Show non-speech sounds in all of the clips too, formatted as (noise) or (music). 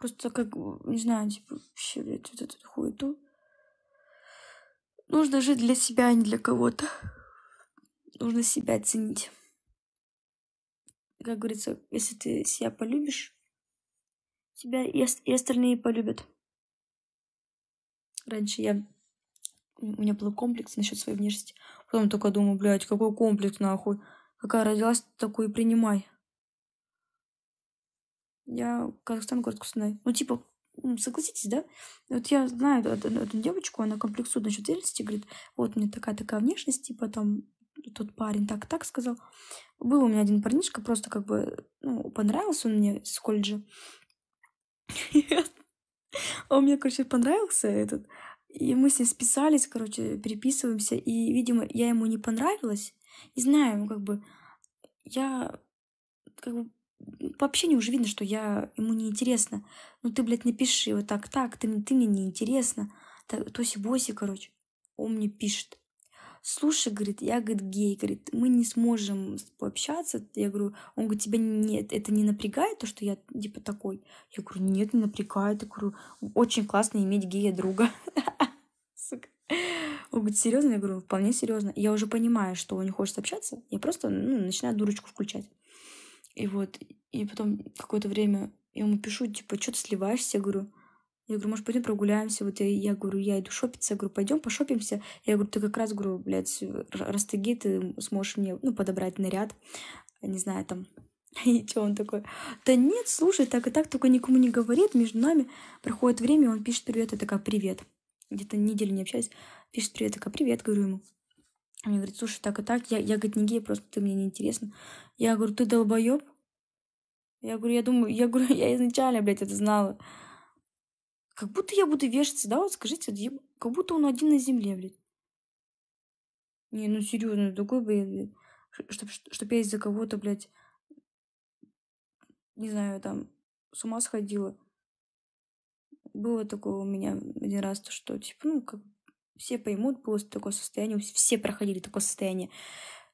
Просто как, не знаю, типа, вообще, блядь, вот эту хуету. Нужно жить для себя, а не для кого-то. Нужно себя ценить. Как говорится, если ты себя полюбишь, тебя и, остальные полюбят. Раньше я... У меня был комплекс насчет своей внешности. Потом только думаю, блядь, какой комплекс нахуй. Какая родилась, такой и принимай. Я Казахстан, город Кустанай. Ну, типа, согласитесь, да? Вот я знаю эту, эту девочку, она комплексует насчет уверенности, говорит, вот меня такая-такая внешность, типа там тот парень так-так сказал. Был у меня один парнишка, просто как бы, ну, понравился он мне с колледжа. (laughs) Он мне, короче, понравился этот. И мы с ним списались, короче, переписываемся. И, видимо, я ему не понравилась. И знаю, как бы, я как бы по общению уже видно, что я ему не интересна. Ну ты, блядь, напиши вот так, так, ты, ты мне не интересна. Тоси-боси, короче. Он мне пишет. Слушай, говорит, я, говорит, гей, говорит, мы не сможем пообщаться. Я говорю, он говорит, тебя нет, это не напрягает, то, что я типа такой? Я говорю, нет, не напрягает. Я говорю, очень классно иметь гея друга. (laughs) Сука. Он говорит, серьезно? Я говорю, вполне серьезно. Я уже понимаю, что он не хочет общаться. Я просто ну, начинаю дурочку включать. И вот, и потом какое-то время я ему пишу, типа, что ты сливаешься? Я говорю, я говорю, может, пойдем прогуляемся? Вот я, я говорю, я иду шопиться. Я говорю, пойдем пошопимся. Я говорю, ты как раз, говорю, блядь, раз ты сможешь мне, ну, подобрать наряд. Не знаю, там, (laughs) и что он такой? Да нет, слушай, так и так, только никому не говорит. Между нами проходит время, он пишет привет, я такая, привет. Где-то неделю не общаюсь. Пишет привет, такая, привет, говорю ему. Мне говорит, слушай, так и так, я, я говорит, не гей, просто ты мне не интересно. Я говорю, ты долбоеб? Я говорю, я думаю, я говорю, (laughs) я изначально, блядь, это знала. Как будто я буду вешаться, да, вот скажите, как будто он один на земле, блядь. Не, ну серьезно, такой бы, чтобы чтоб я из-за кого-то, блядь, не знаю, там, с ума сходила. Было такое у меня один раз, то что, типа, ну, как все поймут, было такое состояние, все проходили такое состояние.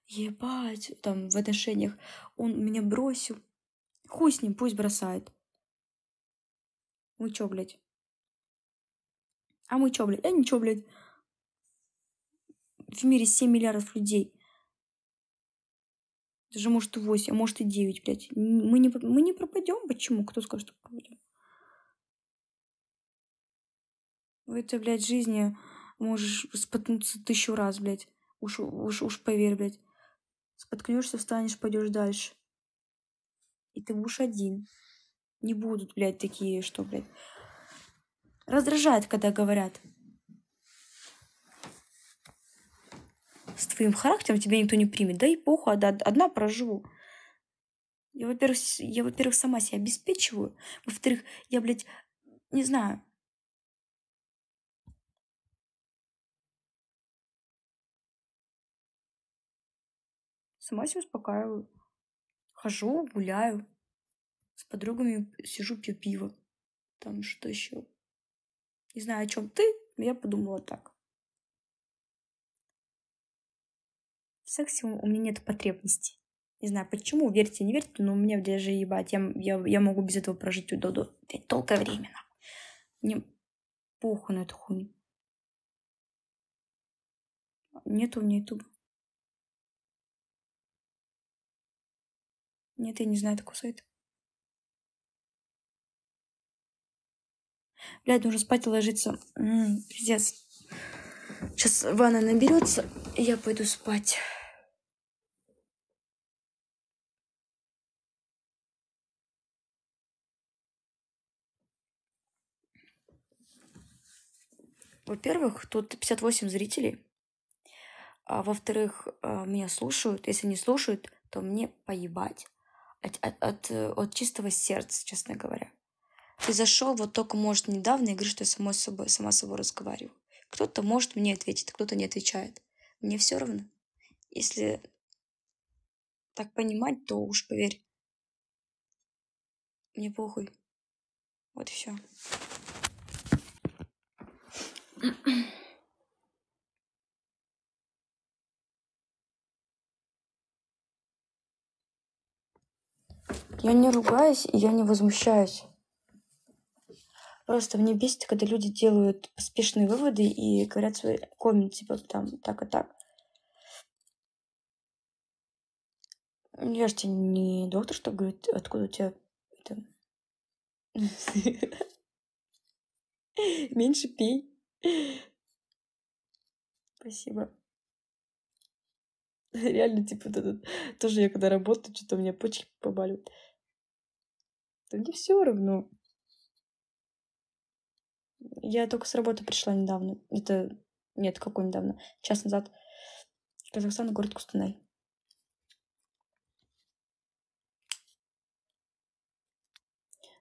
Ебать, там, в отношениях. Он меня бросил. Хуй с ним, пусть бросает. Мы чё, блядь? А мы чё, блядь? А ничего, блядь. В мире 7 миллиардов людей. Даже может и 8, а может и 9, блядь. Мы не, мы не пропадем. Почему? Кто скажет, что пропадем? В этой, блядь, жизни можешь споткнуться тысячу раз, блядь. Уж, уж, уж поверь, блядь. Споткнешься, встанешь, пойдешь дальше. И ты будешь один. Не будут, блядь, такие, что, блядь, Раздражает, когда говорят. С твоим характером тебя никто не примет. Да и похуй, одна проживу. Я, во-первых, я, во-первых, сама себя обеспечиваю. Во-вторых, я, блядь, не знаю. Сама себя успокаиваю. Хожу, гуляю. С подругами сижу, пью пиво. Там что еще? Не знаю, о чем ты, но я подумала так. В сексе у меня нет потребностей. Не знаю почему, верьте, не верьте, но у меня даже ебать, я, я, я могу без этого прожить до, до, долгое время. Мне похуй на эту хуйню. Нет у меня ютуба. Нет, я не знаю такого сайта. Блядь, нужно спать и ложиться. М-м, пиздец. Сейчас ванна наберется, и я пойду спать. Во-первых, тут 58 зрителей. А во-вторых, а, меня слушают. Если не слушают, то мне поебать. От, от, от, от чистого сердца, честно говоря. Ты зашел вот только, может, недавно и говоришь, что я с собой, сама с собой разговариваю. Кто-то может мне ответить, кто-то не отвечает. Мне все равно. Если так понимать, то уж поверь. Мне похуй. Вот и все. Я не ругаюсь, и я не возмущаюсь. Просто мне бесит, когда люди делают поспешные выводы и говорят свои комменты, типа там так и так. Я же тебе не доктор, что говорит, откуда у тебя. (laughs) Меньше пей. Спасибо. Реально, типа, вот тоже я когда работаю, что-то у меня почки побаливают. Да мне все равно. Я только с работы пришла недавно. Это... Нет, какой недавно? Час назад. Казахстан, город Кустанай.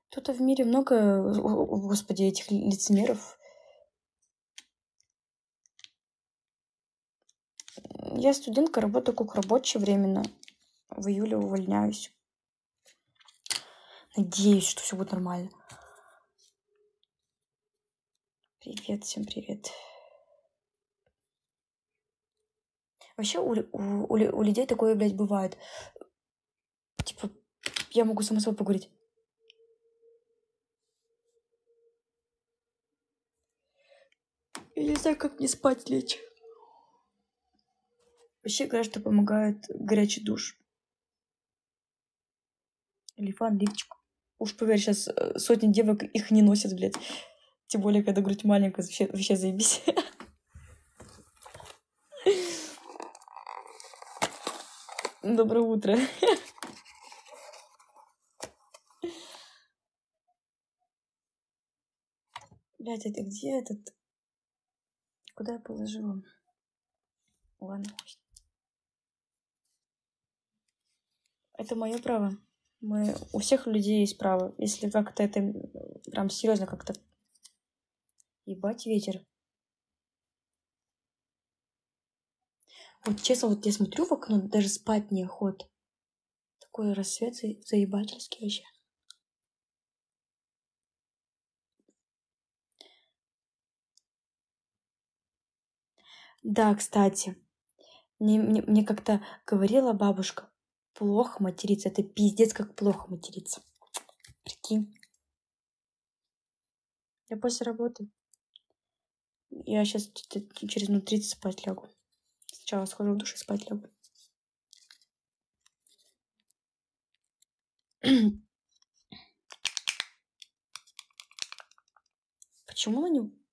Тут в мире много, господи, этих лицемеров. Я студентка, работаю как рабочая временно. В июле увольняюсь. Надеюсь, что все будет нормально. Привет, всем привет. Вообще у, у, у, людей такое, блядь, бывает. Типа, я могу сама собой поговорить. Я не знаю, как мне спать лечь. Вообще говорят, что помогает горячий душ. Или фан лифчик. Уж поверь, сейчас э, сотни девок их не носят, блядь. Тем более, когда грудь маленькая, вообще, вообще заебись. Доброе утро. Блять, это где этот? Куда я положила? Ладно, Это мое право. Мы... У всех людей есть право. Если как-то это прям серьезно как-то... Ебать ветер. Вот честно, вот я смотрю в окно, даже спать неохота. Такой рассвет заебательский вообще. Да, кстати, мне, мне, мне как-то говорила бабушка, плохо материться. Это пиздец, как плохо материться. Прикинь. Я после работы. Я сейчас через минут 30 спать лягу. Сначала схожу в душ и спать лягу. (clears throat) Почему она не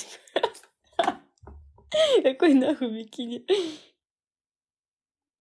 (laughs) Какой нахуй бикини?